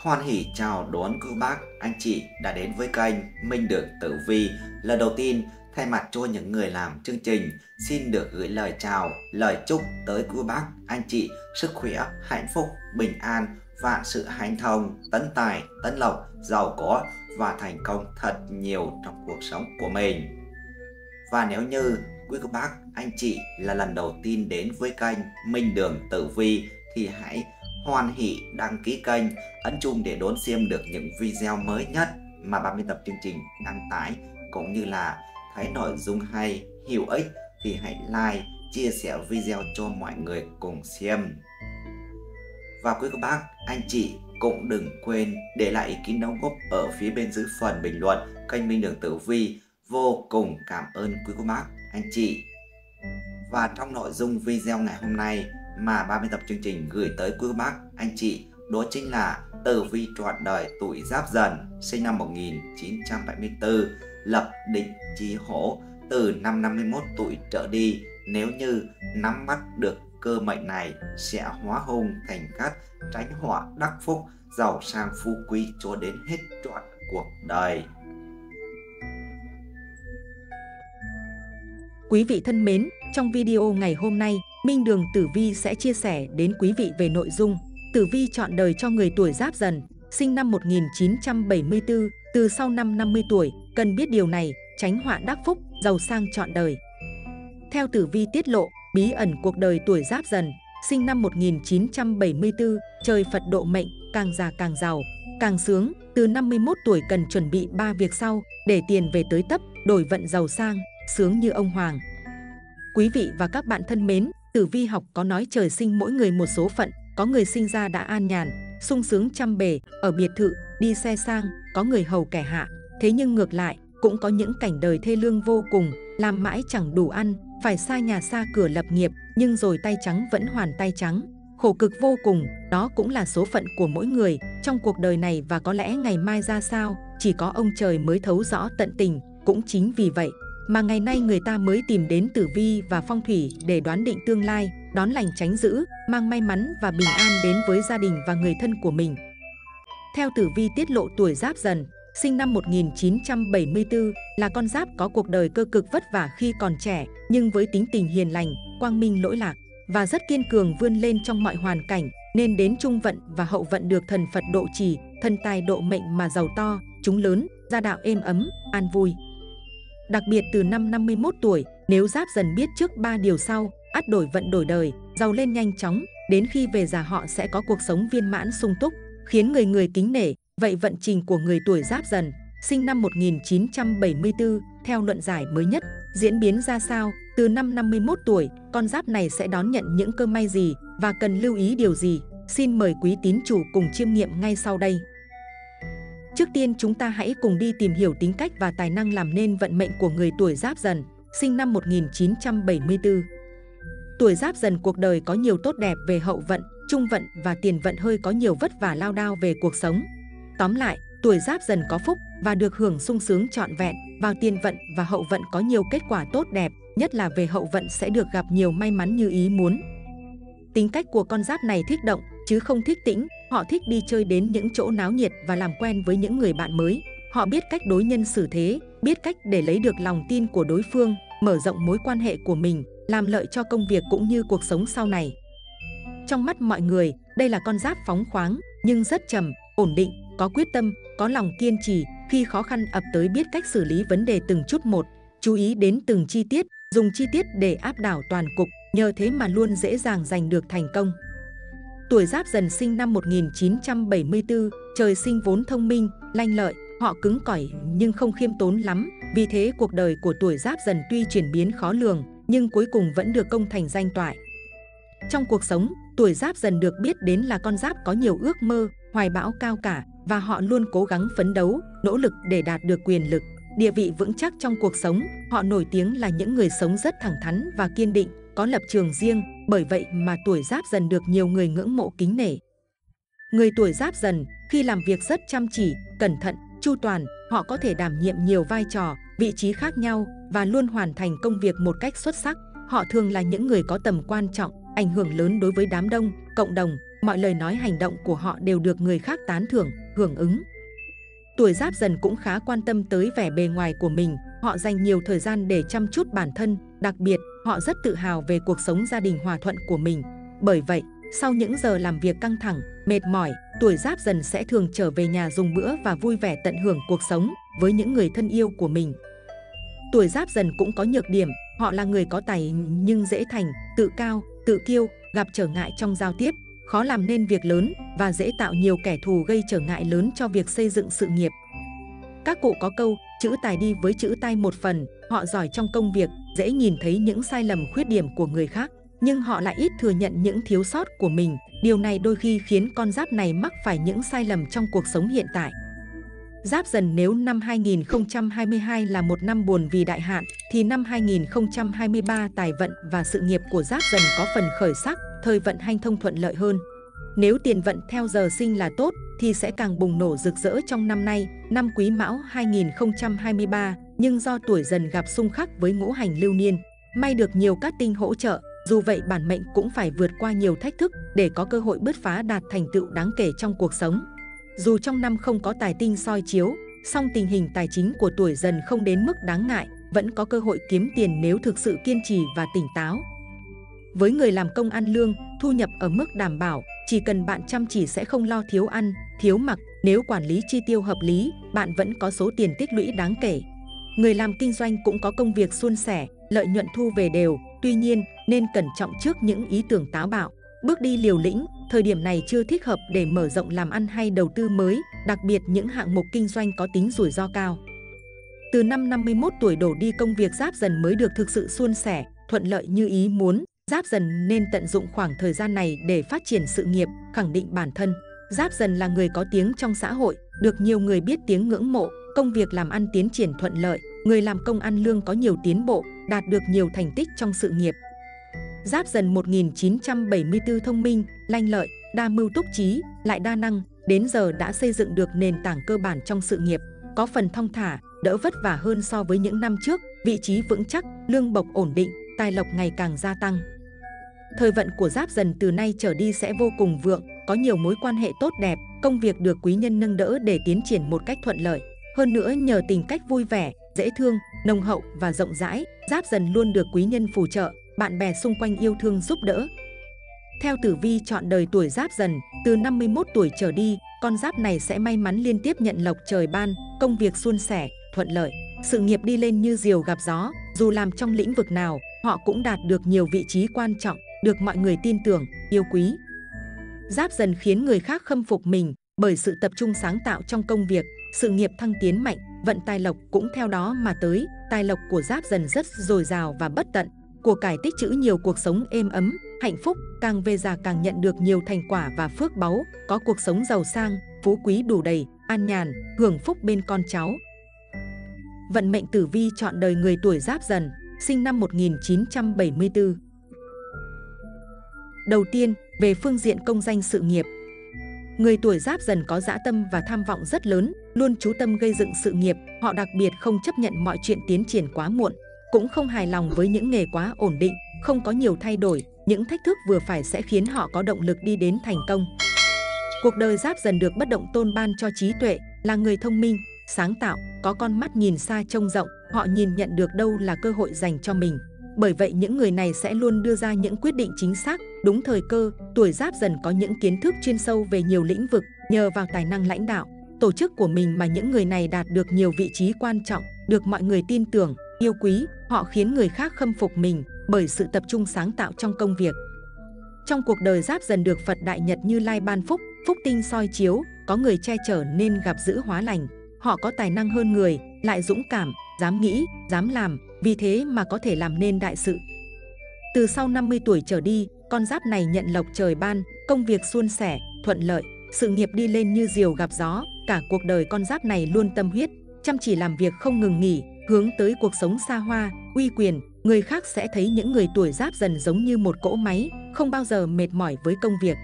Hoan hỷ chào đón cô bác, anh chị đã đến với kênh Minh Đường Tử Vi. Lần đầu tiên, thay mặt cho những người làm chương trình, xin được gửi lời chào, lời chúc tới cô bác, anh chị sức khỏe, hạnh phúc, bình an, vạn sự hanh thông, tấn tài, tấn lộc, giàu có và thành công thật nhiều trong cuộc sống của mình. Và nếu như quý cô bác, anh chị là lần đầu tiên đến với kênh Minh Đường Tử Vi thì hãy hoan hỷ đăng ký kênh, ấn chuông để đón xem được những video mới nhất mà ban biên tập chương trình đăng tải cũng như là thấy nội dung hay, hữu ích thì hãy like, chia sẻ video cho mọi người cùng xem. Và quý cô bác, anh chị cũng đừng quên để lại ý kiến đóng góp ở phía bên dưới phần bình luận kênh Minh Đường Tử Vi. Vô cùng cảm ơn quý cô bác, anh chị. Và trong nội dung video ngày hôm nay mà ba biên tập chương trình gửi tới quý bác, anh chị đó chính là tử vi trọn đời tuổi giáp dần sinh năm 1974 lập định chi hổ từ năm 51 tuổi trở đi. Nếu như nắm bắt được cơ mệnh này sẽ hóa hung thành cát tránh họa đắc phúc giàu sang phú quý cho đến hết trọn cuộc đời. Quý vị thân mến, trong video ngày hôm nay, Minh Đường Tử Vi sẽ chia sẻ đến quý vị về nội dung Tử Vi chọn đời cho người tuổi giáp dần, sinh năm 1974, từ sau năm 50 tuổi, cần biết điều này, tránh họa đắc phúc, giàu sang chọn đời. Theo Tử Vi tiết lộ, bí ẩn cuộc đời tuổi giáp dần, sinh năm 1974, trời Phật độ mệnh, càng già càng giàu, càng sướng, từ 51 tuổi cần chuẩn bị ba việc sau để tiền về tới tấp, đổi vận giàu sang, sướng như ông Hoàng. Quý vị và các bạn thân mến, Tử vi học có nói trời sinh mỗi người một số phận, có người sinh ra đã an nhàn, sung sướng trăm bề, ở biệt thự, đi xe sang, có người hầu kẻ hạ. Thế nhưng ngược lại, cũng có những cảnh đời thê lương vô cùng, làm mãi chẳng đủ ăn, phải xa nhà xa cửa lập nghiệp, nhưng rồi tay trắng vẫn hoàn tay trắng. Khổ cực vô cùng, đó cũng là số phận của mỗi người trong cuộc đời này và có lẽ ngày mai ra sao, chỉ có ông trời mới thấu rõ tận tình. Cũng chính vì vậy, mà ngày nay người ta mới tìm đến tử vi và phong thủy để đoán định tương lai, đón lành tránh dữ, mang may mắn và bình an đến với gia đình và người thân của mình. Theo tử vi tiết lộ tuổi giáp dần, sinh năm 1974 là con giáp có cuộc đời cơ cực vất vả khi còn trẻ, nhưng với tính tình hiền lành, quang minh lỗi lạc và rất kiên cường vươn lên trong mọi hoàn cảnh, nên đến trung vận và hậu vận được thần Phật độ trì, thần tài độ mệnh mà giàu to, chúng lớn, gia đạo êm ấm, an vui. Đặc biệt từ năm 51 tuổi, nếu giáp dần biết trước ba điều sau, ắt đổi vận đổi đời, giàu lên nhanh chóng, đến khi về già họ sẽ có cuộc sống viên mãn sung túc, khiến người người kính nể. Vậy vận trình của người tuổi giáp dần, sinh năm 1974, theo luận giải mới nhất, diễn biến ra sao? Từ năm 51 tuổi, con giáp này sẽ đón nhận những cơ may gì và cần lưu ý điều gì? Xin mời quý tín chủ cùng chiêm nghiệm ngay sau đây. Trước tiên chúng ta hãy cùng đi tìm hiểu tính cách và tài năng làm nên vận mệnh của người tuổi giáp dần, sinh năm 1974. Tuổi giáp dần cuộc đời có nhiều tốt đẹp về hậu vận, trung vận và tiền vận hơi có nhiều vất vả lao đao về cuộc sống. Tóm lại, tuổi giáp dần có phúc và được hưởng sung sướng trọn vẹn, vào tiền vận và hậu vận có nhiều kết quả tốt đẹp, nhất là về hậu vận sẽ được gặp nhiều may mắn như ý muốn. Tính cách của con giáp này thích động, chứ không thích tĩnh, họ thích đi chơi đến những chỗ náo nhiệt và làm quen với những người bạn mới. Họ biết cách đối nhân xử thế, biết cách để lấy được lòng tin của đối phương, mở rộng mối quan hệ của mình, làm lợi cho công việc cũng như cuộc sống sau này. Trong mắt mọi người, đây là con giáp phóng khoáng, nhưng rất trầm, ổn định, có quyết tâm, có lòng kiên trì, khi khó khăn ập tới biết cách xử lý vấn đề từng chút một, chú ý đến từng chi tiết, dùng chi tiết để áp đảo toàn cục, nhờ thế mà luôn dễ dàng giành được thành công. Tuổi Giáp Dần sinh năm 1974, trời sinh vốn thông minh, lanh lợi, họ cứng cỏi nhưng không khiêm tốn lắm, vì thế cuộc đời của tuổi Giáp Dần tuy chuyển biến khó lường, nhưng cuối cùng vẫn được công thành danh toại. Trong cuộc sống, tuổi Giáp Dần được biết đến là con giáp có nhiều ước mơ, hoài bão cao cả và họ luôn cố gắng phấn đấu, nỗ lực để đạt được quyền lực, địa vị vững chắc trong cuộc sống. Họ nổi tiếng là những người sống rất thẳng thắn và kiên định, có lập trường riêng, bởi vậy mà tuổi giáp dần được nhiều người ngưỡng mộ kính nể. Người tuổi giáp dần khi làm việc rất chăm chỉ, cẩn thận, chu toàn, họ có thể đảm nhiệm nhiều vai trò, vị trí khác nhau và luôn hoàn thành công việc một cách xuất sắc. Họ thường là những người có tầm quan trọng, ảnh hưởng lớn đối với đám đông, cộng đồng, mọi lời nói hành động của họ đều được người khác tán thưởng, hưởng ứng. Tuổi giáp dần cũng khá quan tâm tới vẻ bề ngoài của mình, họ dành nhiều thời gian để chăm chút bản thân, đặc biệt họ rất tự hào về cuộc sống gia đình hòa thuận của mình. Bởi vậy, sau những giờ làm việc căng thẳng, mệt mỏi, tuổi giáp dần sẽ thường trở về nhà dùng bữa và vui vẻ tận hưởng cuộc sống với những người thân yêu của mình. Tuổi giáp dần cũng có nhược điểm, họ là người có tài nhưng dễ thành, tự cao, tự kiêu, gặp trở ngại trong giao tiếp, khó làm nên việc lớn và dễ tạo nhiều kẻ thù gây trở ngại lớn cho việc xây dựng sự nghiệp. Các cụ có câu, chữ tài đi với chữ tai một phần, họ giỏi trong công việc, dễ nhìn thấy những sai lầm khuyết điểm của người khác, nhưng họ lại ít thừa nhận những thiếu sót của mình. Điều này đôi khi khiến con giáp này mắc phải những sai lầm trong cuộc sống hiện tại. Giáp dần nếu năm 2022 là một năm buồn vì đại hạn, thì năm 2023 tài vận và sự nghiệp của Giáp dần có phần khởi sắc, thời vận hanh thông thuận lợi hơn. Nếu tiền vận theo giờ sinh là tốt, thì sẽ càng bùng nổ rực rỡ trong năm nay, năm Quý Mão 2023, nhưng do tuổi dần gặp xung khắc với ngũ hành lưu niên, may được nhiều các tinh hỗ trợ, dù vậy bản mệnh cũng phải vượt qua nhiều thách thức để có cơ hội bứt phá đạt thành tựu đáng kể trong cuộc sống. Dù trong năm không có tài tinh soi chiếu, song tình hình tài chính của tuổi dần không đến mức đáng ngại, vẫn có cơ hội kiếm tiền nếu thực sự kiên trì và tỉnh táo. Với người làm công ăn lương, thu nhập ở mức đảm bảo, chỉ cần bạn chăm chỉ sẽ không lo thiếu ăn, thiếu mặc. Nếu quản lý chi tiêu hợp lý, bạn vẫn có số tiền tích lũy đáng kể. Người làm kinh doanh cũng có công việc suôn sẻ, lợi nhuận thu về đều, tuy nhiên nên cẩn trọng trước những ý tưởng táo bạo. Bước đi liều lĩnh, thời điểm này chưa thích hợp để mở rộng làm ăn hay đầu tư mới, đặc biệt những hạng mục kinh doanh có tính rủi ro cao. Từ năm 51 tuổi đổ đi công việc giáp dần mới được thực sự suôn sẻ, thuận lợi như ý muốn. Giáp dần nên tận dụng khoảng thời gian này để phát triển sự nghiệp, khẳng định bản thân. Giáp dần là người có tiếng trong xã hội, được nhiều người biết tiếng ngưỡng mộ, công việc làm ăn tiến triển thuận lợi, người làm công ăn lương có nhiều tiến bộ, đạt được nhiều thành tích trong sự nghiệp. Giáp dần 1974 thông minh, lanh lợi, đa mưu túc trí, lại đa năng, đến giờ đã xây dựng được nền tảng cơ bản trong sự nghiệp, có phần thong thả, đỡ vất vả hơn so với những năm trước, vị trí vững chắc, lương bộc ổn định, tài lộc ngày càng gia tăng. Thời vận của Giáp Dần từ nay trở đi sẽ vô cùng vượng, có nhiều mối quan hệ tốt đẹp, công việc được quý nhân nâng đỡ để tiến triển một cách thuận lợi. Hơn nữa nhờ tình cách vui vẻ, dễ thương, nồng hậu và rộng rãi, Giáp Dần luôn được quý nhân phù trợ, bạn bè xung quanh yêu thương giúp đỡ. Theo tử vi chọn đời tuổi Giáp Dần, từ 51 tuổi trở đi, con giáp này sẽ may mắn liên tiếp nhận lộc trời ban, công việc suôn sẻ, thuận lợi, sự nghiệp đi lên như diều gặp gió, dù làm trong lĩnh vực nào, họ cũng đạt được nhiều vị trí quan trọng, được mọi người tin tưởng, yêu quý. Giáp dần khiến người khác khâm phục mình bởi sự tập trung sáng tạo trong công việc, sự nghiệp thăng tiến mạnh, vận tài lộc cũng theo đó mà tới, tài lộc của giáp dần rất dồi dào và bất tận, của cải tích trữ nhiều cuộc sống êm ấm, hạnh phúc, càng về già càng nhận được nhiều thành quả và phước báu, có cuộc sống giàu sang, phú quý đủ đầy, an nhàn, hưởng phúc bên con cháu. Vận mệnh tử vi chọn đời người tuổi giáp dần, sinh năm 1974. Đầu tiên, về phương diện công danh sự nghiệp. Người tuổi giáp dần có dã tâm và tham vọng rất lớn, luôn chú tâm gây dựng sự nghiệp. Họ đặc biệt không chấp nhận mọi chuyện tiến triển quá muộn, cũng không hài lòng với những nghề quá ổn định, không có nhiều thay đổi. Những thách thức vừa phải sẽ khiến họ có động lực đi đến thành công. Cuộc đời giáp dần được bất động tôn ban cho trí tuệ, là người thông minh, sáng tạo, có con mắt nhìn xa trông rộng, họ nhìn nhận được đâu là cơ hội dành cho mình. Bởi vậy những người này sẽ luôn đưa ra những quyết định chính xác, đúng thời cơ, tuổi giáp dần có những kiến thức chuyên sâu về nhiều lĩnh vực, nhờ vào tài năng lãnh đạo, tổ chức của mình mà những người này đạt được nhiều vị trí quan trọng, được mọi người tin tưởng, yêu quý, họ khiến người khác khâm phục mình bởi sự tập trung sáng tạo trong công việc. Trong cuộc đời giáp dần được Phật Đại Nhật như Lai ban phúc, phúc tinh soi chiếu, có người che chở nên gặp giữ hóa lành. Họ có tài năng hơn người, lại dũng cảm, dám nghĩ, dám làm, vì thế mà có thể làm nên đại sự. Từ sau 50 tuổi trở đi, con giáp này nhận lộc trời ban, công việc suôn sẻ, thuận lợi, sự nghiệp đi lên như diều gặp gió, cả cuộc đời con giáp này luôn tâm huyết, chăm chỉ làm việc không ngừng nghỉ, hướng tới cuộc sống xa hoa, uy quyền, người khác sẽ thấy những người tuổi giáp dần giống như một cỗ máy, không bao giờ mệt mỏi với công việc.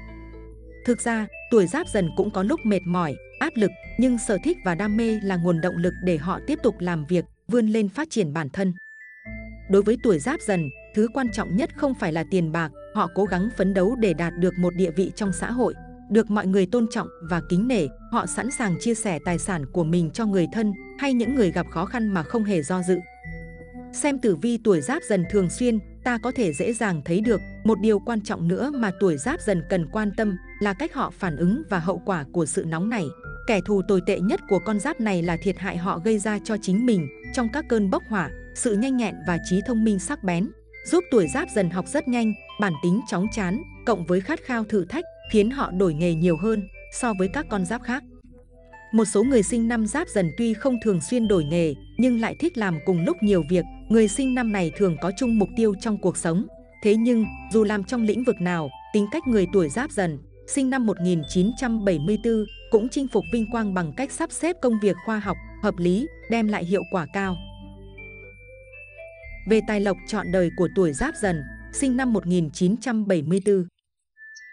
Thực ra, tuổi giáp dần cũng có lúc mệt mỏi, áp lực, nhưng sở thích và đam mê là nguồn động lực để họ tiếp tục làm việc, vươn lên phát triển bản thân. Đối với tuổi giáp dần, thứ quan trọng nhất không phải là tiền bạc, họ cố gắng phấn đấu để đạt được một địa vị trong xã hội, được mọi người tôn trọng và kính nể, họ sẵn sàng chia sẻ tài sản của mình cho người thân hay những người gặp khó khăn mà không hề do dự. Xem tử vi tuổi giáp dần thường xuyên, ta có thể dễ dàng thấy được một điều quan trọng nữa mà tuổi giáp dần cần quan tâm là cách họ phản ứng và hậu quả của sự nóng này. Kẻ thù tồi tệ nhất của con giáp này là thiệt hại họ gây ra cho chính mình trong các cơn bốc hỏa, sự nhanh nhẹn và trí thông minh sắc bén, giúp tuổi giáp dần học rất nhanh, bản tính chóng chán, cộng với khát khao thử thách, khiến họ đổi nghề nhiều hơn so với các con giáp khác. Một số người sinh năm giáp dần tuy không thường xuyên đổi nghề, nhưng lại thích làm cùng lúc nhiều việc. Người sinh năm này thường có chung mục tiêu trong cuộc sống. Thế nhưng, dù làm trong lĩnh vực nào, tính cách người tuổi giáp dần, sinh năm 1974, cũng chinh phục vinh quang bằng cách sắp xếp công việc khoa học, hợp lý, đem lại hiệu quả cao. Về tài lộc chọn đời của tuổi giáp dần, sinh năm 1974.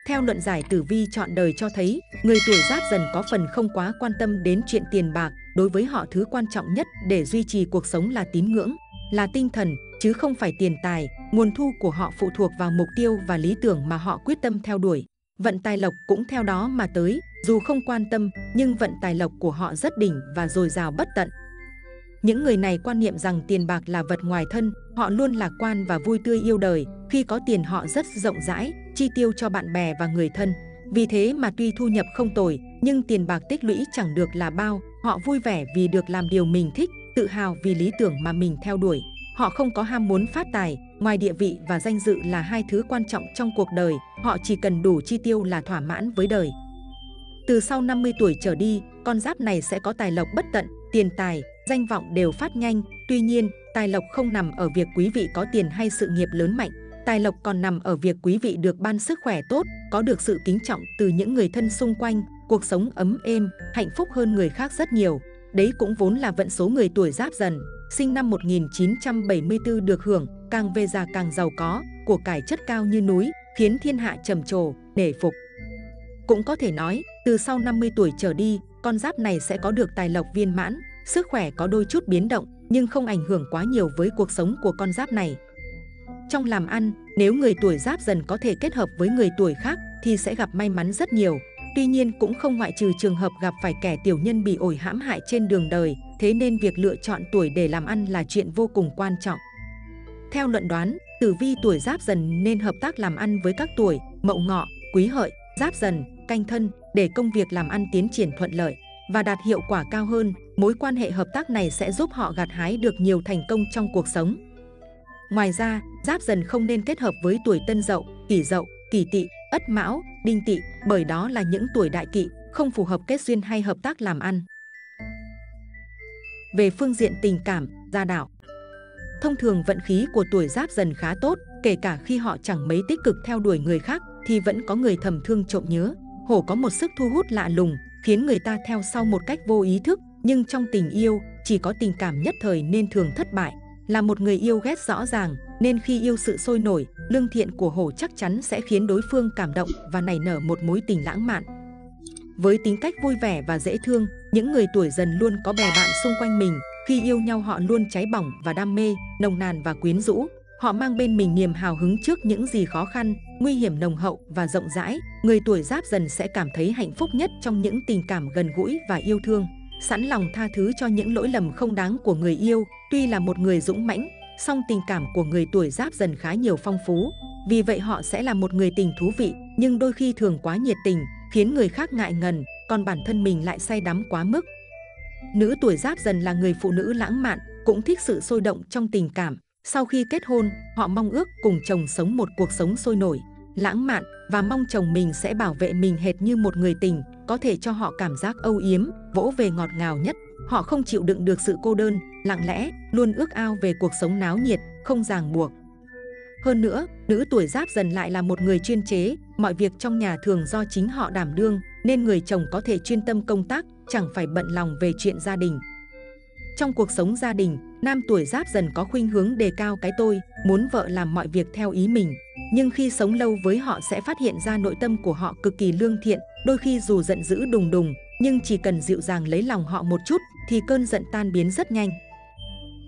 Theo luận giải tử vi chọn đời cho thấy, người tuổi giáp dần có phần không quá quan tâm đến chuyện tiền bạc, đối với họ thứ quan trọng nhất để duy trì cuộc sống là tín ngưỡng, là tinh thần, chứ không phải tiền tài, nguồn thu của họ phụ thuộc vào mục tiêu và lý tưởng mà họ quyết tâm theo đuổi. Vận tài lộc cũng theo đó mà tới, dù không quan tâm, nhưng vận tài lộc của họ rất đỉnh và dồi dào bất tận. Những người này quan niệm rằng tiền bạc là vật ngoài thân, họ luôn lạc quan và vui tươi yêu đời, khi có tiền họ rất rộng rãi, chi tiêu cho bạn bè và người thân. Vì thế mà tuy thu nhập không tồi, nhưng tiền bạc tích lũy chẳng được là bao, họ vui vẻ vì được làm điều mình thích, tự hào vì lý tưởng mà mình theo đuổi. Họ không có ham muốn phát tài, ngoài địa vị và danh dự là hai thứ quan trọng trong cuộc đời, họ chỉ cần đủ chi tiêu là thỏa mãn với đời. Từ sau 50 tuổi trở đi, con giáp này sẽ có tài lộc bất tận, tiền tài, danh vọng đều phát nhanh. Tuy nhiên, tài lộc không nằm ở việc quý vị có tiền hay sự nghiệp lớn mạnh. Tài lộc còn nằm ở việc quý vị được ban sức khỏe tốt, có được sự kính trọng từ những người thân xung quanh, cuộc sống ấm êm, hạnh phúc hơn người khác rất nhiều. Đấy cũng vốn là vận số người tuổi giáp dần, sinh năm 1974 được hưởng, càng về già càng giàu có, của cải chất cao như núi, khiến thiên hạ trầm trồ, nể phục. Cũng có thể nói, từ sau 50 tuổi trở đi, con giáp này sẽ có được tài lộc viên mãn, sức khỏe có đôi chút biến động, nhưng không ảnh hưởng quá nhiều với cuộc sống của con giáp này. Trong làm ăn, nếu người tuổi giáp dần có thể kết hợp với người tuổi khác thì sẽ gặp may mắn rất nhiều. Tuy nhiên cũng không ngoại trừ trường hợp gặp phải kẻ tiểu nhân bị ổi hãm hại trên đường đời, thế nên việc lựa chọn tuổi để làm ăn là chuyện vô cùng quan trọng. Theo luận đoán, tử vi tuổi giáp dần nên hợp tác làm ăn với các tuổi mậu ngọ, quý hợi, giáp dần, canh thân để công việc làm ăn tiến triển thuận lợi và đạt hiệu quả cao hơn. Mối quan hệ hợp tác này sẽ giúp họ gặt hái được nhiều thành công trong cuộc sống. Ngoài ra, giáp dần không nên kết hợp với tuổi tân dậu, kỷ dậu, kỷ tỵ, ất mão, đinh tỵ bởi đó là những tuổi đại kỵ, không phù hợp kết duyên hay hợp tác làm ăn. Về phương diện tình cảm, gia đạo Thông thường vận khí của tuổi giáp dần khá tốt, kể cả khi họ chẳng mấy tích cực theo đuổi người khác thì vẫn có người thầm thương trộm nhớ. Hổ có một sức thu hút lạ lùng, khiến người ta theo sau một cách vô ý thức, nhưng trong tình yêu chỉ có tình cảm nhất thời nên thường thất bại. Là một người yêu ghét rõ ràng, nên khi yêu sự sôi nổi, lương thiện của hổ chắc chắn sẽ khiến đối phương cảm động và nảy nở một mối tình lãng mạn. Với tính cách vui vẻ và dễ thương, những người tuổi dần luôn có bè bạn xung quanh mình. Khi yêu nhau họ luôn cháy bỏng và đam mê, nồng nàn và quyến rũ. Họ mang bên mình niềm hào hứng trước những gì khó khăn, nguy hiểm nồng hậu và rộng rãi. Người tuổi giáp dần sẽ cảm thấy hạnh phúc nhất trong những tình cảm gần gũi và yêu thương sẵn lòng tha thứ cho những lỗi lầm không đáng của người yêu. Tuy là một người dũng mãnh, song tình cảm của người tuổi giáp dần khá nhiều phong phú. Vì vậy họ sẽ là một người tình thú vị, nhưng đôi khi thường quá nhiệt tình, khiến người khác ngại ngần, còn bản thân mình lại say đắm quá mức. Nữ tuổi giáp dần là người phụ nữ lãng mạn, cũng thích sự sôi động trong tình cảm. Sau khi kết hôn, họ mong ước cùng chồng sống một cuộc sống sôi nổi, lãng mạn và mong chồng mình sẽ bảo vệ mình hệt như một người tình, có thể cho họ cảm giác âu yếm, vỗ về ngọt ngào nhất. Họ không chịu đựng được sự cô đơn, lặng lẽ, luôn ước ao về cuộc sống náo nhiệt, không ràng buộc. Hơn nữa, nữ tuổi giáp dần lại là một người chuyên chế, mọi việc trong nhà thường do chính họ đảm đương, nên người chồng có thể chuyên tâm công tác, chẳng phải bận lòng về chuyện gia đình. Trong cuộc sống gia đình, nam tuổi giáp dần có khuynh hướng đề cao cái tôi, muốn vợ làm mọi việc theo ý mình. Nhưng khi sống lâu với họ sẽ phát hiện ra nội tâm của họ cực kỳ lương thiện, đôi khi dù giận dữ đùng đùng, nhưng chỉ cần dịu dàng lấy lòng họ một chút thì cơn giận tan biến rất nhanh.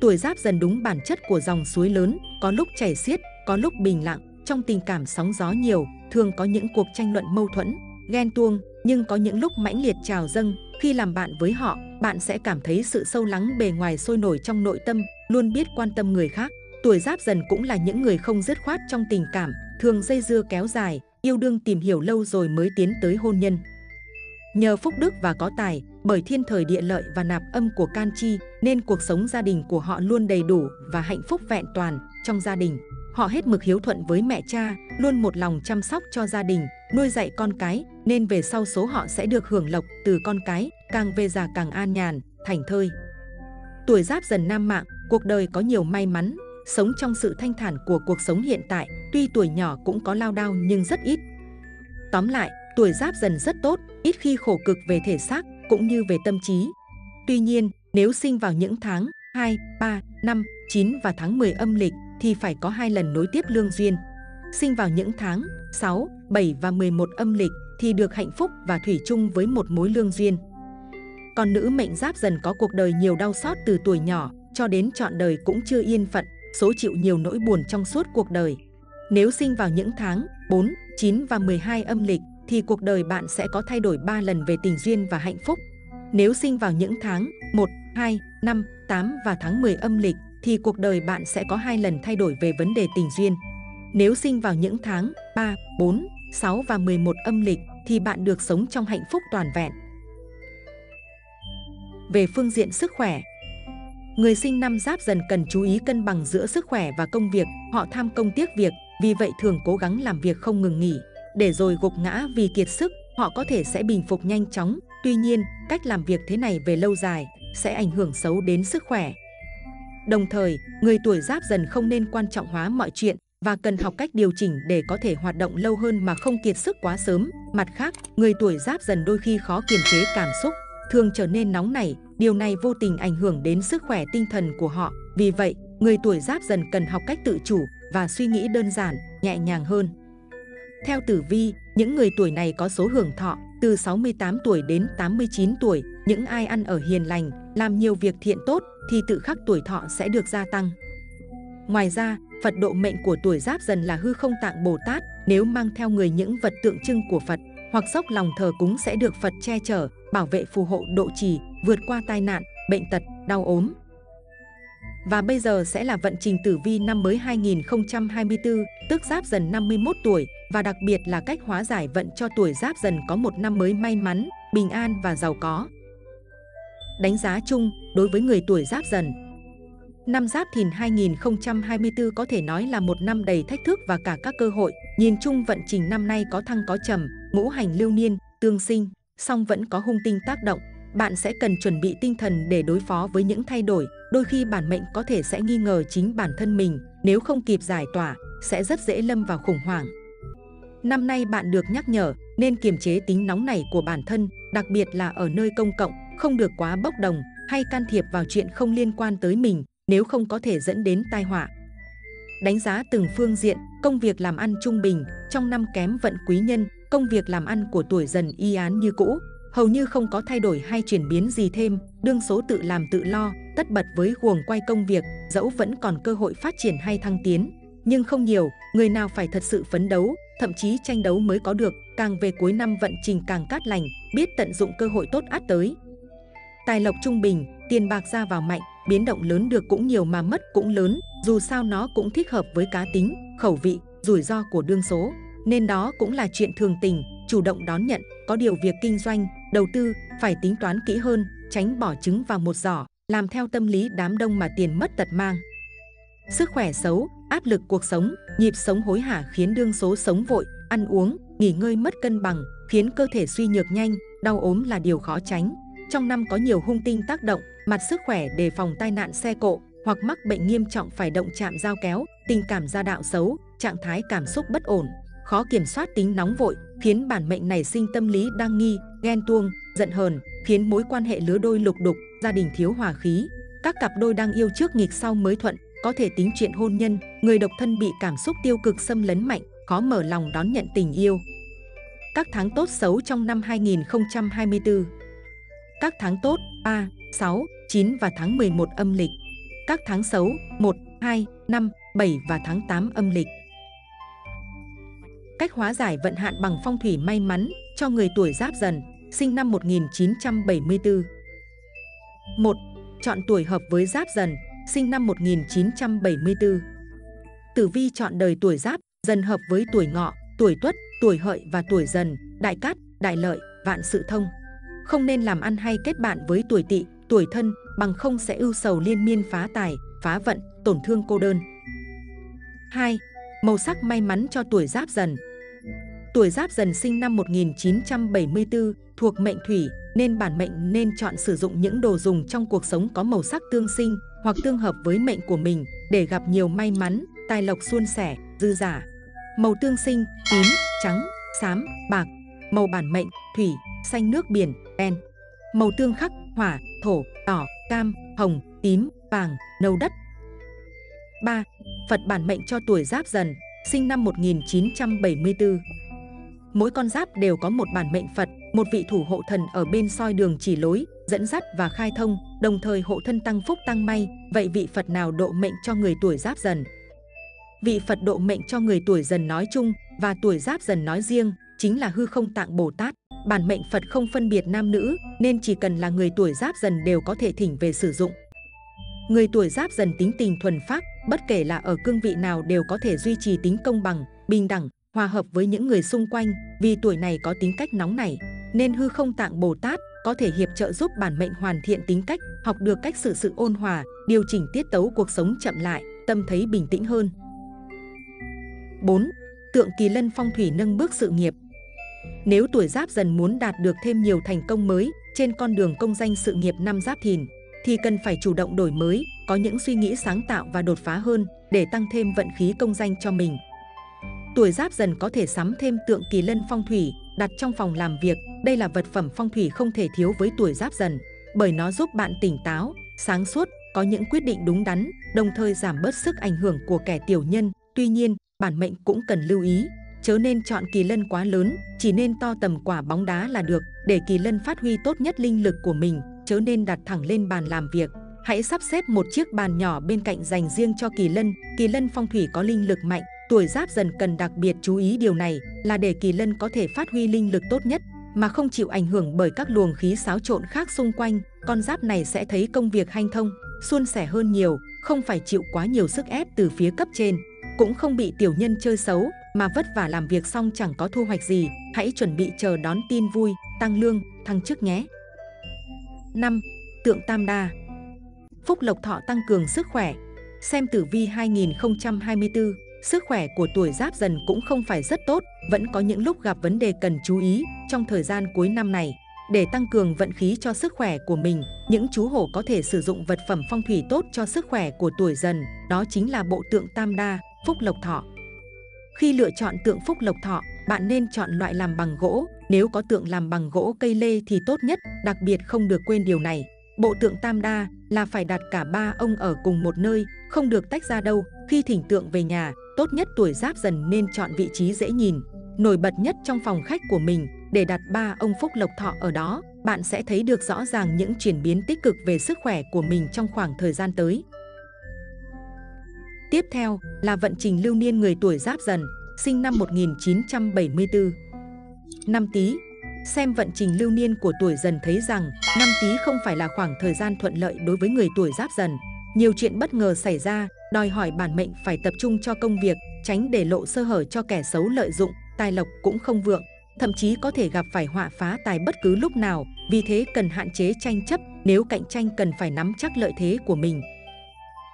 Tuổi giáp dần đúng bản chất của dòng suối lớn, có lúc chảy xiết, có lúc bình lặng, trong tình cảm sóng gió nhiều, thường có những cuộc tranh luận mâu thuẫn, ghen tuông, nhưng có những lúc mãnh liệt trào dâng, khi làm bạn với họ, bạn sẽ cảm thấy sự sâu lắng bề ngoài sôi nổi trong nội tâm, luôn biết quan tâm người khác. Tuổi giáp dần cũng là những người không dứt khoát trong tình cảm, thường dây dưa kéo dài, yêu đương tìm hiểu lâu rồi mới tiến tới hôn nhân. Nhờ phúc đức và có tài, bởi thiên thời địa lợi và nạp âm của can chi, nên cuộc sống gia đình của họ luôn đầy đủ và hạnh phúc vẹn toàn trong gia đình. Họ hết mực hiếu thuận với mẹ cha, luôn một lòng chăm sóc cho gia đình, nuôi dạy con cái, nên về sau số họ sẽ được hưởng lộc từ con cái, càng về già càng an nhàn, thành thơi. Tuổi giáp dần nam mạng, cuộc đời có nhiều may mắn, sống trong sự thanh thản của cuộc sống hiện tại, tuy tuổi nhỏ cũng có lao đao nhưng rất ít. Tóm lại, tuổi giáp dần rất tốt, ít khi khổ cực về thể xác cũng như về tâm trí. Tuy nhiên, nếu sinh vào những tháng 2, 3, 5, 9 và tháng 10 âm lịch thì phải có hai lần nối tiếp lương duyên. Sinh vào những tháng 6, 7 và 11 âm lịch thì được hạnh phúc và thủy chung với một mối lương duyên. Còn nữ mệnh giáp dần có cuộc đời nhiều đau xót từ tuổi nhỏ cho đến trọn đời cũng chưa yên phận, số chịu nhiều nỗi buồn trong suốt cuộc đời. Nếu sinh vào những tháng 4, 9 và 12 âm lịch thì cuộc đời bạn sẽ có thay đổi 3 lần về tình duyên và hạnh phúc. Nếu sinh vào những tháng 1, 2, 5, 8 và tháng 10 âm lịch thì cuộc đời bạn sẽ có hai lần thay đổi về vấn đề tình duyên. Nếu sinh vào những tháng 3, 4, 6 và 11 âm lịch thì bạn được sống trong hạnh phúc toàn vẹn. Về phương diện sức khỏe, Người sinh năm giáp dần cần chú ý cân bằng giữa sức khỏe và công việc, họ tham công tiếc việc, vì vậy thường cố gắng làm việc không ngừng nghỉ. Để rồi gục ngã vì kiệt sức, họ có thể sẽ bình phục nhanh chóng. Tuy nhiên, cách làm việc thế này về lâu dài sẽ ảnh hưởng xấu đến sức khỏe. Đồng thời, người tuổi giáp dần không nên quan trọng hóa mọi chuyện và cần học cách điều chỉnh để có thể hoạt động lâu hơn mà không kiệt sức quá sớm. Mặt khác, người tuổi giáp dần đôi khi khó kiềm chế cảm xúc, thường trở nên nóng nảy, điều này vô tình ảnh hưởng đến sức khỏe tinh thần của họ. Vì vậy, người tuổi giáp dần cần học cách tự chủ và suy nghĩ đơn giản, nhẹ nhàng hơn. Theo tử vi, những người tuổi này có số hưởng thọ từ 68 tuổi đến 89 tuổi, những ai ăn ở hiền lành, làm nhiều việc thiện tốt thì tự khắc tuổi thọ sẽ được gia tăng. Ngoài ra, Phật độ mệnh của tuổi giáp dần là hư không tạng Bồ Tát, nếu mang theo người những vật tượng trưng của Phật hoặc dốc lòng thờ cúng sẽ được Phật che chở, bảo vệ phù hộ độ trì, vượt qua tai nạn, bệnh tật, đau ốm. Và bây giờ sẽ là vận trình tử vi năm mới 2024, tức giáp dần 51 tuổi, và đặc biệt là cách hóa giải vận cho tuổi giáp dần có một năm mới may mắn, bình an và giàu có. Đánh giá chung, đối với người tuổi giáp dần, Năm Giáp Thìn 2024 có thể nói là một năm đầy thách thức và cả các cơ hội. Nhìn chung vận trình năm nay có thăng có trầm, ngũ hành lưu niên, tương sinh, song vẫn có hung tinh tác động. Bạn sẽ cần chuẩn bị tinh thần để đối phó với những thay đổi. Đôi khi bản mệnh có thể sẽ nghi ngờ chính bản thân mình, nếu không kịp giải tỏa, sẽ rất dễ lâm vào khủng hoảng. Năm nay bạn được nhắc nhở nên kiềm chế tính nóng này của bản thân, đặc biệt là ở nơi công cộng, không được quá bốc đồng hay can thiệp vào chuyện không liên quan tới mình, nếu không có thể dẫn đến tai họa. Đánh giá từng phương diện, công việc làm ăn trung bình, trong năm kém vận quý nhân, công việc làm ăn của tuổi dần y án như cũ, hầu như không có thay đổi hay chuyển biến gì thêm, đương số tự làm tự lo, tất bật với guồng quay công việc, dẫu vẫn còn cơ hội phát triển hay thăng tiến. Nhưng không nhiều, người nào phải thật sự phấn đấu, thậm chí tranh đấu mới có được, càng về cuối năm vận trình càng cát lành, biết tận dụng cơ hội tốt át tới. Tài lộc trung bình, tiền bạc ra vào mạnh, biến động lớn được cũng nhiều mà mất cũng lớn, dù sao nó cũng thích hợp với cá tính, khẩu vị, rủi ro của đương số. Nên đó cũng là chuyện thường tình, chủ động đón nhận, có điều việc kinh doanh, đầu tư phải tính toán kỹ hơn, tránh bỏ trứng vào một giỏ, làm theo tâm lý đám đông mà tiền mất tật mang. Sức khỏe xấu, áp lực cuộc sống, nhịp sống hối hả khiến đương số sống vội, ăn uống, nghỉ ngơi mất cân bằng, khiến cơ thể suy nhược nhanh, đau ốm là điều khó tránh. Trong năm có nhiều hung tinh tác động, mặt sức khỏe đề phòng tai nạn xe cộ hoặc mắc bệnh nghiêm trọng phải động chạm dao kéo, tình cảm gia đạo xấu, trạng thái cảm xúc bất ổn, khó kiểm soát tính nóng vội, khiến bản mệnh nảy sinh tâm lý đang nghi, ghen tuông, giận hờn, khiến mối quan hệ lứa đôi lục đục, gia đình thiếu hòa khí. Các cặp đôi đang yêu trước nghịch sau mới thuận, có thể tính chuyện hôn nhân, người độc thân bị cảm xúc tiêu cực xâm lấn mạnh, khó mở lòng đón nhận tình yêu. Các tháng tốt xấu trong năm 2024 Các tháng tốt 3, 6, 9 và tháng 11 âm lịch. Các tháng xấu 1, 2, 5, 7 và tháng 8 âm lịch. Cách hóa giải vận hạn bằng phong thủy may mắn cho người tuổi Giáp Dần, sinh năm 1974. 1. Chọn tuổi hợp với Giáp Dần, sinh năm 1974. Tử vi chọn đời tuổi Giáp, Dần hợp với tuổi Ngọ, tuổi Tuất, tuổi Hợi và tuổi Dần, Đại Cát, Đại Lợi, Vạn Sự Thông. Không nên làm ăn hay kết bạn với tuổi Tỵ, tuổi Thân, bằng không sẽ ưu sầu liên miên phá tài, phá vận, tổn thương cô đơn. 2. Màu sắc may mắn cho tuổi Giáp Dần. Tuổi Giáp Dần sinh năm 1974, thuộc mệnh Thủy, nên bản mệnh nên chọn sử dụng những đồ dùng trong cuộc sống có màu sắc tương sinh hoặc tương hợp với mệnh của mình để gặp nhiều may mắn, tài lộc suôn sẻ, dư giả. Màu tương sinh, tím, trắng, xám, bạc. Màu bản mệnh, thủy, xanh nước biển, đen. Màu tương khắc, hỏa, thổ, đỏ, cam, hồng, tím, vàng, nâu đất. 3. Phật bản mệnh cho tuổi Giáp Dần, sinh năm 1974. Mỗi con giáp đều có một bản mệnh Phật, một vị thủ hộ thần ở bên soi đường chỉ lối, dẫn dắt và khai thông, đồng thời hộ thân tăng phúc tăng may. Vậy vị Phật nào độ mệnh cho người tuổi Giáp Dần? Vị Phật độ mệnh cho người tuổi Dần nói chung và tuổi Giáp Dần nói riêng chính là hư không tạng Bồ Tát. Bản mệnh Phật không phân biệt nam nữ nên chỉ cần là người tuổi Giáp Dần đều có thể thỉnh về sử dụng. Người tuổi Giáp Dần tính tình thuần phác, bất kể là ở cương vị nào đều có thể duy trì tính công bằng, bình đẳng, hòa hợp với những người xung quanh vì tuổi này có tính cách nóng nảy nên hư không tạng Bồ Tát có thể hiệp trợ giúp bản mệnh hoàn thiện tính cách, học được cách xử sự ôn hòa, điều chỉnh tiết tấu cuộc sống chậm lại, tâm thấy bình tĩnh hơn. 4. Tượng kỳ lân phong thủy nâng bước sự nghiệp Nếu tuổi giáp dần muốn đạt được thêm nhiều thành công mới trên con đường công danh sự nghiệp năm giáp thìn, thì cần phải chủ động đổi mới, có những suy nghĩ sáng tạo và đột phá hơn để tăng thêm vận khí công danh cho mình. Tuổi giáp dần có thể sắm thêm tượng kỳ lân phong thủy, đặt trong phòng làm việc. Đây là vật phẩm phong thủy không thể thiếu với tuổi giáp dần, bởi nó giúp bạn tỉnh táo, sáng suốt, có những quyết định đúng đắn, đồng thời giảm bớt sức ảnh hưởng của kẻ tiểu nhân. Tuy nhiên, bản mệnh cũng cần lưu ý, chớ nên chọn kỳ lân quá lớn, chỉ nên to tầm quả bóng đá là được, để kỳ lân phát huy tốt nhất linh lực của mình, chớ nên đặt thẳng lên bàn làm việc. Hãy sắp xếp một chiếc bàn nhỏ bên cạnh dành riêng cho kỳ lân. Kỳ lân phong thủy có linh lực mạnh, Tuổi giáp dần cần đặc biệt chú ý điều này là để kỳ lân có thể phát huy linh lực tốt nhất mà không chịu ảnh hưởng bởi các luồng khí xáo trộn khác xung quanh. Con giáp này sẽ thấy công việc hanh thông, suôn sẻ hơn nhiều, không phải chịu quá nhiều sức ép từ phía cấp trên. Cũng không bị tiểu nhân chơi xấu mà vất vả làm việc xong chẳng có thu hoạch gì. Hãy chuẩn bị chờ đón tin vui, tăng lương, thăng chức nhé. 5. Tượng Tam Đa Phúc Lộc Thọ tăng cường sức khỏe Xem tử vi 2024 Sức khỏe của tuổi giáp dần cũng không phải rất tốt, vẫn có những lúc gặp vấn đề cần chú ý trong thời gian cuối năm này. Để tăng cường vận khí cho sức khỏe của mình, những chú hổ có thể sử dụng vật phẩm phong thủy tốt cho sức khỏe của tuổi dần, đó chính là bộ tượng Tam Đa, Phúc Lộc Thọ. Khi lựa chọn tượng Phúc Lộc Thọ, bạn nên chọn loại làm bằng gỗ, nếu có tượng làm bằng gỗ cây lê thì tốt nhất, đặc biệt không được quên điều này. Bộ tượng Tam Đa là phải đặt cả ba ông ở cùng một nơi, không được tách ra đâu. Khi thỉnh tượng về nhà, tốt nhất tuổi giáp dần nên chọn vị trí dễ nhìn, nổi bật nhất trong phòng khách của mình để đặt ba ông phúc lộc thọ ở đó. Bạn sẽ thấy được rõ ràng những chuyển biến tích cực về sức khỏe của mình trong khoảng thời gian tới. Tiếp theo là vận trình lưu niên người tuổi giáp dần, sinh năm 1974. Năm Tý Xem vận trình lưu niên của tuổi dần thấy rằng năm Tý không phải là khoảng thời gian thuận lợi đối với người tuổi giáp dần. Nhiều chuyện bất ngờ xảy ra, đòi hỏi bản mệnh phải tập trung cho công việc, tránh để lộ sơ hở cho kẻ xấu lợi dụng, tài lộc cũng không vượng, thậm chí có thể gặp phải họa phá tài bất cứ lúc nào, vì thế cần hạn chế tranh chấp, nếu cạnh tranh cần phải nắm chắc lợi thế của mình.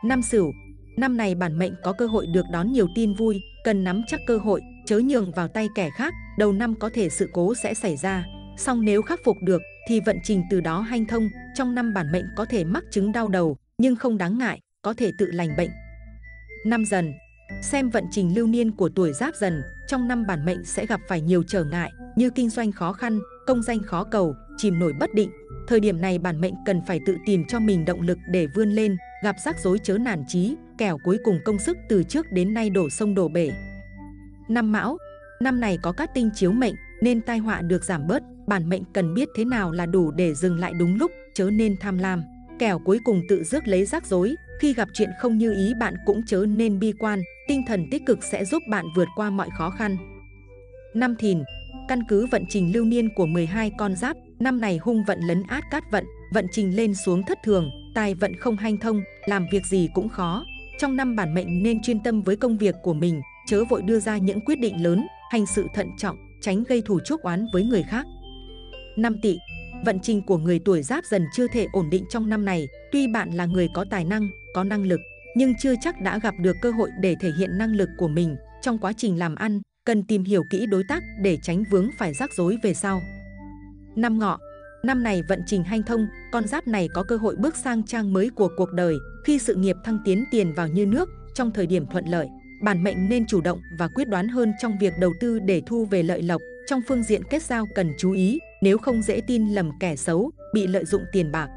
Năm Sửu, năm này bản mệnh có cơ hội được đón nhiều tin vui, cần nắm chắc cơ hội, chớ nhường vào tay kẻ khác, đầu năm có thể sự cố sẽ xảy ra. Song nếu khắc phục được thì vận trình từ đó hanh thông, trong năm bản mệnh có thể mắc chứng đau đầu, nhưng không đáng ngại, có thể tự lành bệnh. Năm dần Xem vận trình lưu niên của tuổi giáp dần, trong năm bản mệnh sẽ gặp phải nhiều trở ngại như kinh doanh khó khăn, công danh khó cầu, chìm nổi bất định. Thời điểm này bản mệnh cần phải tự tìm cho mình động lực để vươn lên, gặp rắc rối chớ nản chí, kẻo cuối cùng công sức từ trước đến nay đổ sông đổ bể. Năm mão Năm này có các tinh chiếu mệnh nên tai họa được giảm bớt, bản mệnh cần biết thế nào là đủ để dừng lại đúng lúc, chớ nên tham lam. kẻo cuối cùng tự rước lấy rắc rối. Khi gặp chuyện không như ý bạn cũng chớ nên bi quan, tinh thần tích cực sẽ giúp bạn vượt qua mọi khó khăn. Năm Thìn, căn cứ vận trình lưu niên của 12 con giáp, năm này hung vận lấn át cát vận, vận trình lên xuống thất thường, tài vận không hanh thông, làm việc gì cũng khó. Trong năm bản mệnh nên chuyên tâm với công việc của mình, chớ vội đưa ra những quyết định lớn, hành sự thận trọng, tránh gây thù chuốc oán với người khác. Năm Tỵ, vận trình của người tuổi Giáp dần chưa thể ổn định trong năm này, tuy bạn là người có tài năng, có năng lực, nhưng chưa chắc đã gặp được cơ hội để thể hiện năng lực của mình trong quá trình làm ăn, cần tìm hiểu kỹ đối tác để tránh vướng phải rắc rối về sau. Năm Ngọ, năm này vận trình hanh thông, con giáp này có cơ hội bước sang trang mới của cuộc đời khi sự nghiệp thăng tiến tiền vào như nước trong thời điểm thuận lợi bản mệnh nên chủ động và quyết đoán hơn trong việc đầu tư để thu về lợi lộc. Trong phương diện kết giao cần chú ý, nếu không dễ tin lầm kẻ xấu, bị lợi dụng tiền bạc.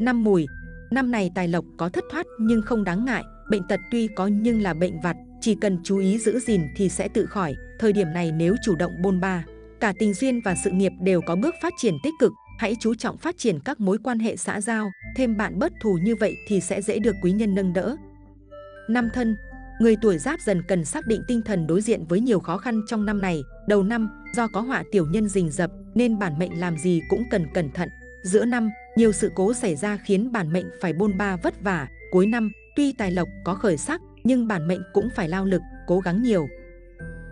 Năm mùi, năm này tài lộc có thất thoát nhưng không đáng ngại, bệnh tật tuy có nhưng là bệnh vặt, chỉ cần chú ý giữ gìn thì sẽ tự khỏi. Thời điểm này nếu chủ động bôn ba, cả tình duyên và sự nghiệp đều có bước phát triển tích cực, hãy chú trọng phát triển các mối quan hệ xã giao, thêm bạn bớt thù như vậy thì sẽ dễ được quý nhân nâng đỡ. Năm thân, Người tuổi giáp dần cần xác định tinh thần đối diện với nhiều khó khăn trong năm này. Đầu năm, do có họa tiểu nhân rình rập nên bản mệnh làm gì cũng cần cẩn thận. Giữa năm, nhiều sự cố xảy ra khiến bản mệnh phải bôn ba vất vả. Cuối năm, tuy tài lộc có khởi sắc nhưng bản mệnh cũng phải lao lực, cố gắng nhiều.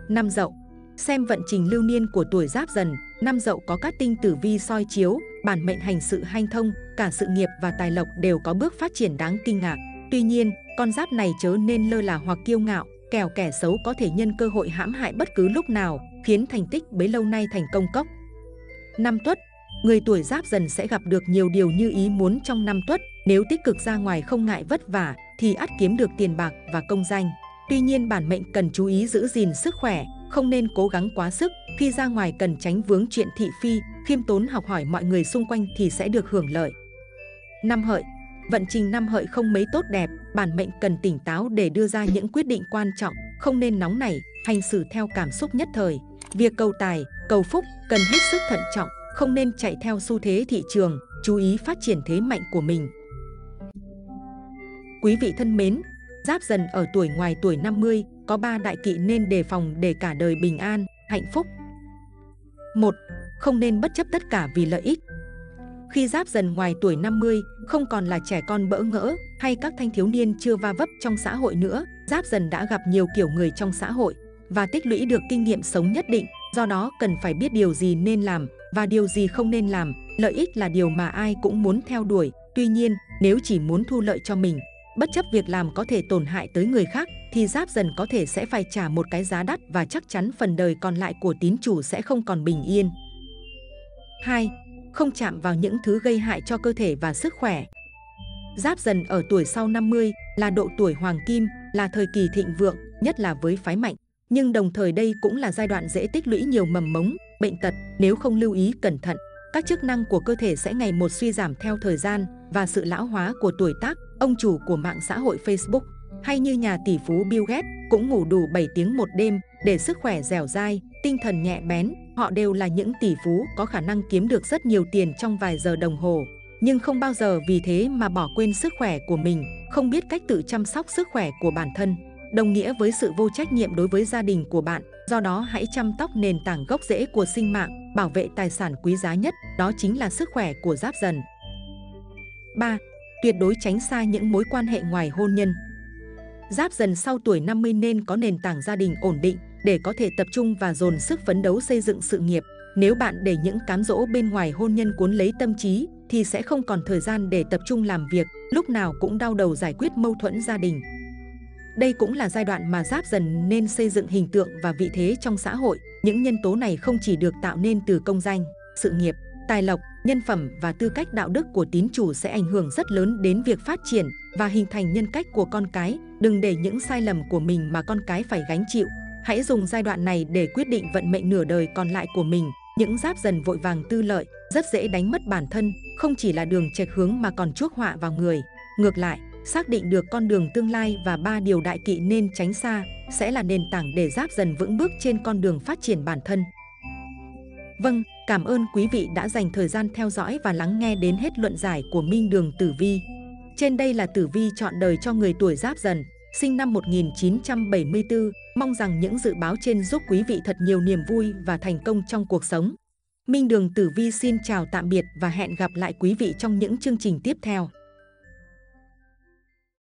Năm dậu, xem vận trình lưu niên của tuổi giáp dần, năm dậu có các tinh tử vi soi chiếu, bản mệnh hành sự hanh thông, cả sự nghiệp và tài lộc đều có bước phát triển đáng kinh ngạc. Tuy nhiên, con giáp này chớ nên lơ là hoặc kiêu ngạo, kẻo kẻ xấu có thể nhân cơ hội hãm hại bất cứ lúc nào, khiến thành tích bấy lâu nay thành công cốc. Năm Tuất Người tuổi giáp dần sẽ gặp được nhiều điều như ý muốn trong năm Tuất, nếu tích cực ra ngoài không ngại vất vả thì ắt kiếm được tiền bạc và công danh. Tuy nhiên bản mệnh cần chú ý giữ gìn sức khỏe, không nên cố gắng quá sức, khi ra ngoài cần tránh vướng chuyện thị phi, khiêm tốn học hỏi mọi người xung quanh thì sẽ được hưởng lợi. Năm Hợi Vận trình năm hợi không mấy tốt đẹp, bản mệnh cần tỉnh táo để đưa ra những quyết định quan trọng, không nên nóng nảy, hành xử theo cảm xúc nhất thời. Việc cầu tài, cầu phúc cần hết sức thận trọng, không nên chạy theo xu thế thị trường, chú ý phát triển thế mạnh của mình. Quý vị thân mến, Giáp dần ở tuổi ngoài tuổi 50 có 3 đại kỵ nên đề phòng để cả đời bình an, hạnh phúc. 1. Không nên bất chấp tất cả vì lợi ích, khi giáp dần ngoài tuổi 50, không còn là trẻ con bỡ ngỡ hay các thanh thiếu niên chưa va vấp trong xã hội nữa, giáp dần đã gặp nhiều kiểu người trong xã hội và tích lũy được kinh nghiệm sống nhất định, do đó cần phải biết điều gì nên làm và điều gì không nên làm. Lợi ích là điều mà ai cũng muốn theo đuổi, tuy nhiên nếu chỉ muốn thu lợi cho mình, bất chấp việc làm có thể tổn hại tới người khác, thì giáp dần có thể sẽ phải trả một cái giá đắt và chắc chắn phần đời còn lại của tín chủ sẽ không còn bình yên. 2 không chạm vào những thứ gây hại cho cơ thể và sức khỏe. Giáp dần ở tuổi sau 50 là độ tuổi hoàng kim, là thời kỳ thịnh vượng, nhất là với phái mạnh. Nhưng đồng thời đây cũng là giai đoạn dễ tích lũy nhiều mầm mống, bệnh tật nếu không lưu ý cẩn thận. Các chức năng của cơ thể sẽ ngày một suy giảm theo thời gian và sự lão hóa của tuổi tác. Ông chủ của mạng xã hội Facebook hay như nhà tỷ phú Bill Gates cũng ngủ đủ 7 tiếng một đêm để sức khỏe dẻo dai, tinh thần nhẹ bén, họ đều là những tỷ phú có khả năng kiếm được rất nhiều tiền trong vài giờ đồng hồ. Nhưng không bao giờ vì thế mà bỏ quên sức khỏe của mình, không biết cách tự chăm sóc sức khỏe của bản thân. Đồng nghĩa với sự vô trách nhiệm đối với gia đình của bạn, do đó hãy chăm tóc nền tảng gốc rễ của sinh mạng, bảo vệ tài sản quý giá nhất, đó chính là sức khỏe của giáp dần. 3. Tuyệt đối tránh xa những mối quan hệ ngoài hôn nhân. Giáp dần sau tuổi 50 nên có nền tảng gia đình ổn định để có thể tập trung và dồn sức phấn đấu xây dựng sự nghiệp. Nếu bạn để những cám dỗ bên ngoài hôn nhân cuốn lấy tâm trí thì sẽ không còn thời gian để tập trung làm việc, lúc nào cũng đau đầu giải quyết mâu thuẫn gia đình. Đây cũng là giai đoạn mà Giáp dần nên xây dựng hình tượng và vị thế trong xã hội. Những nhân tố này không chỉ được tạo nên từ công danh, sự nghiệp, tài lộc, nhân phẩm và tư cách đạo đức của tín chủ sẽ ảnh hưởng rất lớn đến việc phát triển và hình thành nhân cách của con cái. Đừng để những sai lầm của mình mà con cái phải gánh chịu. Hãy dùng giai đoạn này để quyết định vận mệnh nửa đời còn lại của mình. Những giáp dần vội vàng tư lợi, rất dễ đánh mất bản thân, không chỉ là đường chệch hướng mà còn chuốc họa vào người. Ngược lại, xác định được con đường tương lai và ba điều đại kỵ nên tránh xa sẽ là nền tảng để giáp dần vững bước trên con đường phát triển bản thân. Vâng, Cảm ơn quý vị đã dành thời gian theo dõi và lắng nghe đến hết luận giải của Minh Đường Tử Vi. Trên đây là Tử Vi chọn đời cho người tuổi Giáp Dần, sinh năm 1974. Mong rằng những dự báo trên giúp quý vị thật nhiều niềm vui và thành công trong cuộc sống. Minh Đường Tử Vi xin chào tạm biệt và hẹn gặp lại quý vị trong những chương trình tiếp theo.